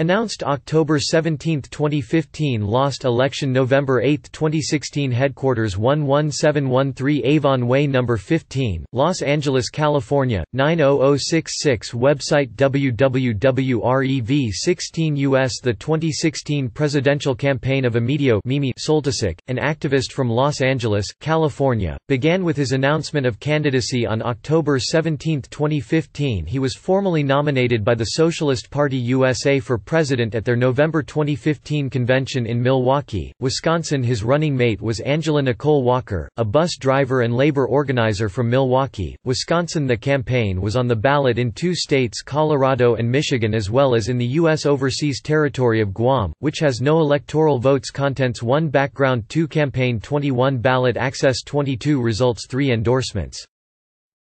Announced October 17, 2015 Lost election November 8, 2016 Headquarters 11713 Avon Way No. 15, Los Angeles, California, 90066 Website www.rev16us The 2016 presidential campaign of Emidio Mimi Soltysik, an activist from Los Angeles, California, began with his announcement of candidacy on October 17, 2015 He was formally nominated by the Socialist Party USA for president at their November 2015 convention in Milwaukee, Wisconsin. His running mate was Angela Nicole Walker, a bus driver and labor organizer from Milwaukee, Wisconsin. The campaign was on the ballot in two states, Colorado and Michigan, as well as in the U.S. overseas territory of Guam, which has no electoral votes. Contents 1 Background 2 Campaign 21 Ballot Access 22 Results 3 Endorsements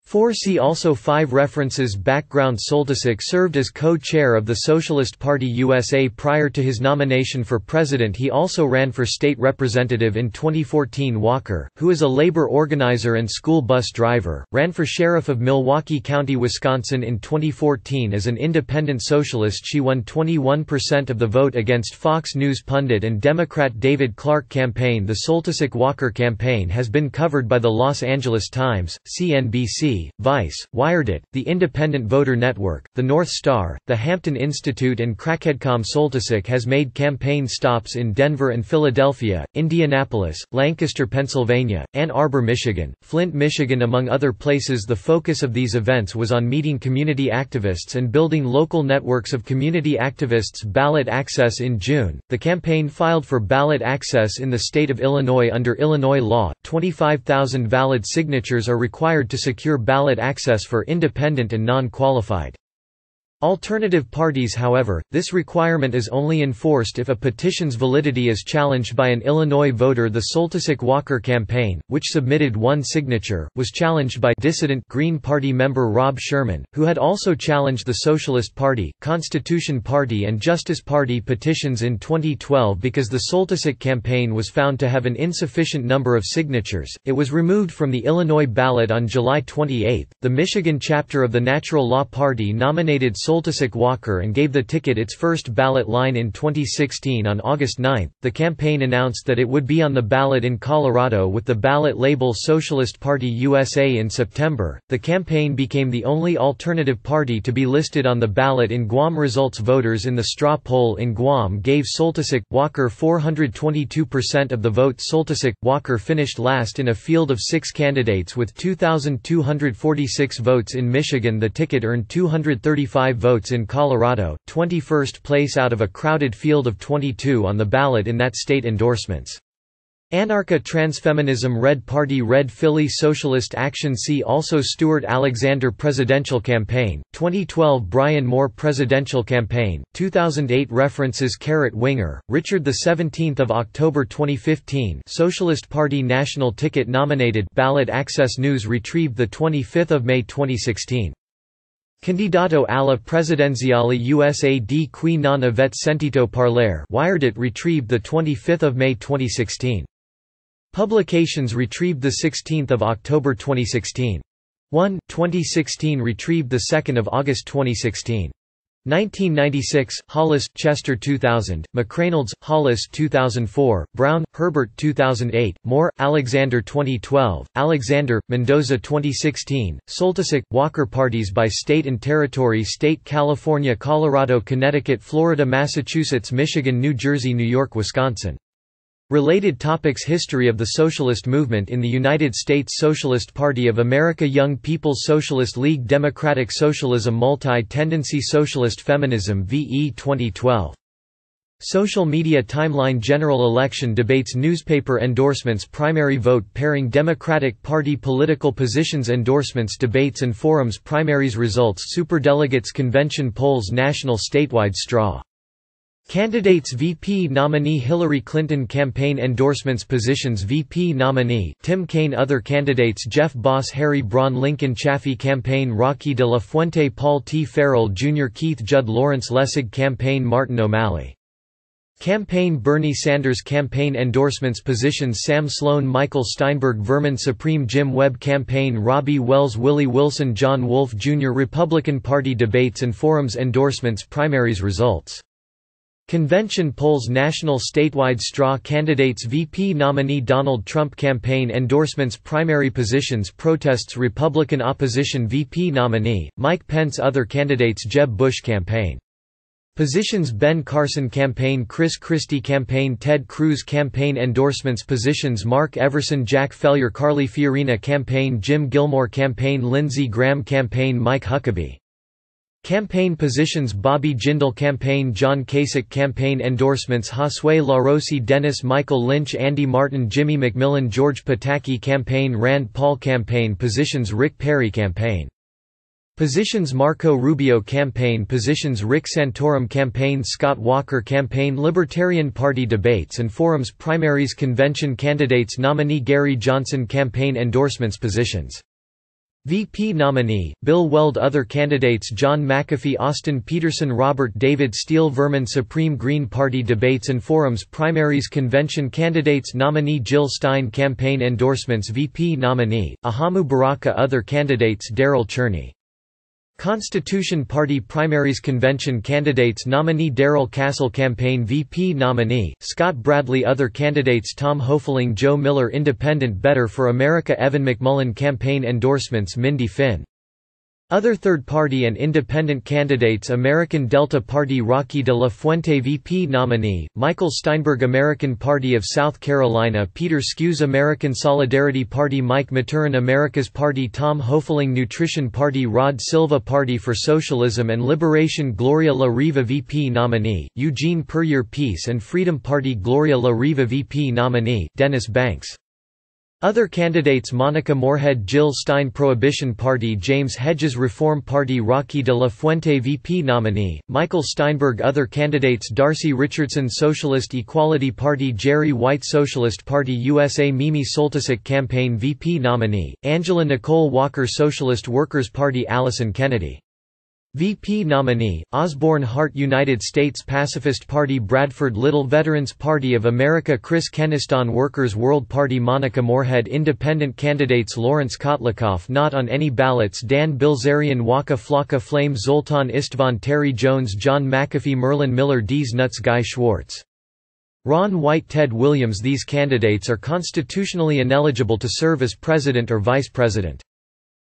4 See also 5 References Background Soltysik served as co-chair of the Socialist Party USA prior to his nomination for president. He also ran for state representative in 2014 Walker, who is a labor organizer and school bus driver, ran for sheriff of Milwaukee County, Wisconsin in 2014 as an independent socialist. She won 21% of the vote against Fox News pundit and Democrat David Clarke campaign. The Soltysik-Walker campaign has been covered by the Los Angeles Times, CNBC, Vice, Wired It, The Independent Voter Network, The North Star, the Hampton Institute and Crackheadcom Soltysik has made campaign stops in Denver and Philadelphia, Indianapolis, Lancaster, Pennsylvania, Ann Arbor, Michigan, Flint, Michigan among other places. The focus of these events was on meeting community activists and building local networks of community activists Ballot access in June, the campaign filed for ballot access in the state of Illinois under Illinois law, 25,000 valid signatures are required to secure ballot access for independent and non-qualified. Alternative parties however, this requirement is only enforced if a petition's validity is challenged by an Illinois voter The Soltysik-Walker campaign, which submitted one signature, was challenged by dissident Green Party member Rob Sherman, who had also challenged the Socialist Party, Constitution Party and Justice Party petitions in 2012 because the Soltysik campaign was found to have an insufficient number of signatures. It was removed from the Illinois ballot on July 28. The Michigan chapter of the Natural Law Party nominated Soltysik Walker and gave the ticket its first ballot line in 2016 on August 9. The campaign announced that it would be on the ballot in Colorado with the ballot label Socialist Party USA in September. The campaign became the only alternative party to be listed on the ballot in Guam. Results voters in the straw poll in Guam gave Soltysik Walker 422% of the vote. Soltysik Walker finished last in a field of six candidates with 2,246 votes in Michigan. The ticket earned 235 votes in Colorado, 21st place out of a crowded field of 22 on the ballot in that state endorsements. Anarcha Transfeminism Red Party Red Philly Socialist Action See also Stewart Alexander Presidential Campaign, 2012 Brian Moore Presidential Campaign, 2008 References Carrot Winger, Richard 17 October 2015 Socialist Party National Ticket Nominated Ballot Access News retrieved 25 May 2016 Candidato alla presidenziale USA di qui non avete sentito parlare Wired It retrieved 25 May 2016. Publications retrieved 16 October 2016. 1 2016 retrieved 2 August 2016. 1996, Hollis, Chester 2000, McReynolds, Hollis 2004, Brown, Herbert 2008, Moore, Alexander 2012, Alexander, Mendoza 2016, Soltysik, Walker Parties by state and territory State California Colorado Connecticut Florida Massachusetts Michigan New Jersey New York Wisconsin Related topics History of the Socialist Movement in the United States Socialist Party of America Young People's Socialist League Democratic Socialism Multi-Tendency Socialist Feminism VE 2012. Social Media Timeline General Election Debates Newspaper Endorsements Primary Vote Pairing Democratic Party Political Positions Endorsements Debates and Forums Primaries Results Superdelegates Convention Polls National Statewide Straw Candidates VP nominee Hillary Clinton Campaign endorsements Positions VP nominee Tim Kaine Other candidates Jeff Boss Harry Braun Lincoln Chafee Campaign Rocky de la Fuente Paul T. Farrell Jr. Keith Judd Lawrence Lessig Campaign Martin O'Malley Campaign Bernie Sanders Campaign endorsements Positions Sam Sloan Michael Steinberg Vermin Supreme Jim Webb Campaign Robbie Wells Willie Wilson John Wolfe Jr. Republican Party debates and forums Endorsements Primaries Results Convention polls National statewide straw candidates VP nominee Donald Trump campaign endorsements Primary positions Protests Republican opposition VP nominee, Mike Pence Other candidates Jeb Bush campaign. Positions Ben Carson Campaign Chris Christie Campaign Ted Cruz Campaign Endorsements Positions Mark Everson Jack Fellure Carly Fiorina Campaign Jim Gilmore Campaign Lindsey Graham Campaign Mike Huckabee Campaign positions Bobby Jindal Campaign John Kasich Campaign endorsements Josue LaRossi Dennis Michael Lynch Andy Martin Jimmy McMillan George Pataki Campaign Rand Paul Campaign Positions Rick Perry Campaign. Positions Marco Rubio Campaign Positions Rick Santorum Campaign Scott Walker Campaign Libertarian Party Debates and Forums Primaries Convention Candidates Nominee Gary Johnson Campaign Endorsements Positions VP nominee, Bill Weld. Other candidates John McAfee Austin Petersen Robert David Steele Vermin Supreme Green Party Debates and Forums. Primaries Convention Candidates Nominee Jill Stein. Campaign Endorsements VP nominee, Ajamu Baraka. Other candidates Darryl Cherney Constitution Party Primaries Convention Candidates Nominee Darrell Castle Campaign VP Nominee, Scott Bradley Other candidates Tom Hoefling Joe Miller Independent Better for America Evan McMullin Campaign Endorsements Mindy Finn other third-party and independent candidates American Delta Party Rocky de la Fuente VP nominee, Michael Steinberg American Party of South Carolina Peter Skewes American Solidarity Party Mike Maturen America's Party Tom Hoefling Nutrition Party Rod Silva Party for Socialism and Liberation Gloria La Riva VP nominee, Eugene Puryear Peace and Freedom Party Gloria La Riva VP nominee, Dennis Banks other candidates Monica Moorehead Jill Stein Prohibition Party James Hedges Reform Party Rocky de la Fuente VP nominee, Michael Steinberg. Other candidates Darcy Richardson Socialist Equality Party Jerry White Socialist Party USA Mimi Soltysik Campaign VP nominee, Angela Nicole Walker Socialist Workers Party Alyson Kennedy VP nominee, Osborne Hart United States Pacifist Party Bradford Little Veterans Party of America Chris Keniston Workers World Party Monica Moorehead Independent candidates Lawrence Kotlikoff Not on any ballots Dan Bilzerian Waka Flocka Flame Zoltan Istvan Terry Jones John McAfee Merlin Miller Deez Nuts Guy Schwartz Ron White Ted Williams These candidates are constitutionally ineligible to serve as president or vice president.